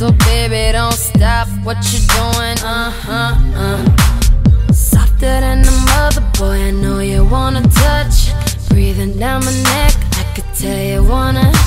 So baby, don't stop what you're doing. Uh huh. Uh. Softer than a mother, boy. I know you wanna touch. Breathing down my neck, I could tell you wanna.